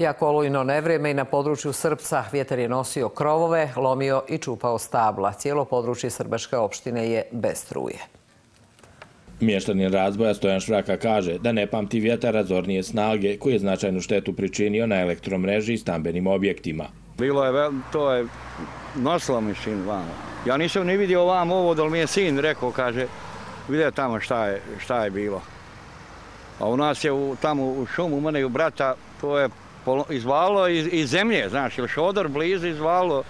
Jako olujno nevreme i na području Srpca vjetar je nosio krovove, lomio i čupao stabla. Cijelo područje Srbaške opštine je bez struje. Mještanin razboja Stojan Švraka kaže da ne pamti vjetar razornije snage koji je značajnu štetu pričinio na elektromreži i stambenim objektima. Bilo je, to je nosilo mi sin vamo. Ja nisam ni vidio vam ovo, da li mi je sin rekao, kaže, vidio tamo šta je, šta je bilo. A u nas je u, tamo u šumu, u mene i u brata, to je izvalo iz, iz zemlje, znaš, ili šodor blizu izvalo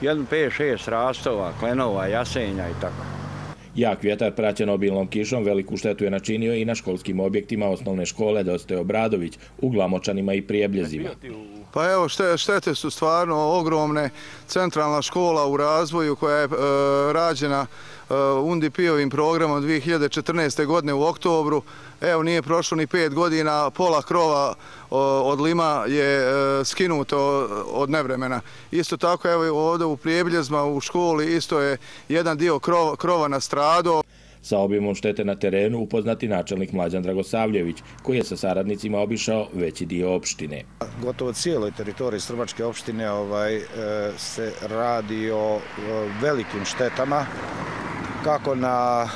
jedan, pet, šest rastova, klenova, jasenja i tako. Jak vjetar praćen obilnom kišom veliku štetu je načinio i na školskim objektima osnovne škole Dostoje Obradović u Glamočanima i Prijebljezima. Pa evo, štete su stvarno ogromne. Centralna škola u razvoju koja je e, rađena e, UNDP-ovim programom 2014. godine u oktobru, evo nije prošlo ni pet godina, pola krova od Lima je e, skinuto od nevremena. Isto tako, evo ovdje u Prijebljezma u školi isto je jedan dio krova na strado. Sa objemom štete na terenu upoznati načelnik Mlađan Dragosavljević, koji je sa saradnicima obišao veći dio opštine. Gotovo cijeloj teritoriji Srbačke opštine ovaj, e, se radi o e, velikim štetama, kako na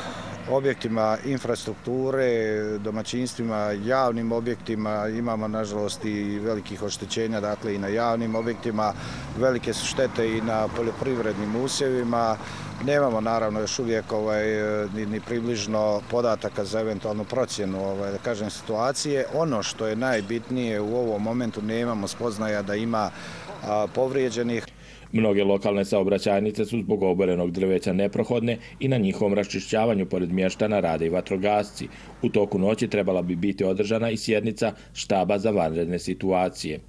objektima infrastrukture, domaćinstvima, javnim objektima. Imamo, nažalost, i velikih oštećenja dakle, i na javnim objektima. Velike su štete i na poljoprivrednim usjevima. Nemamo, naravno, još uvijek ovaj, ni, ni približno podataka za eventualnu procjenu ovaj, da kažem, situacije. Ono što je najbitnije u ovom momentu, nemamo spoznaja da ima povrijeđenih. Mnoge lokalne saobraćajnice su zbog oborenog drveća neprohodne i na njihovom raščišćavanju pored mještana rade i vatrogasci. U toku noći trebala bi biti održana i sjednica štaba za vanredne situacije.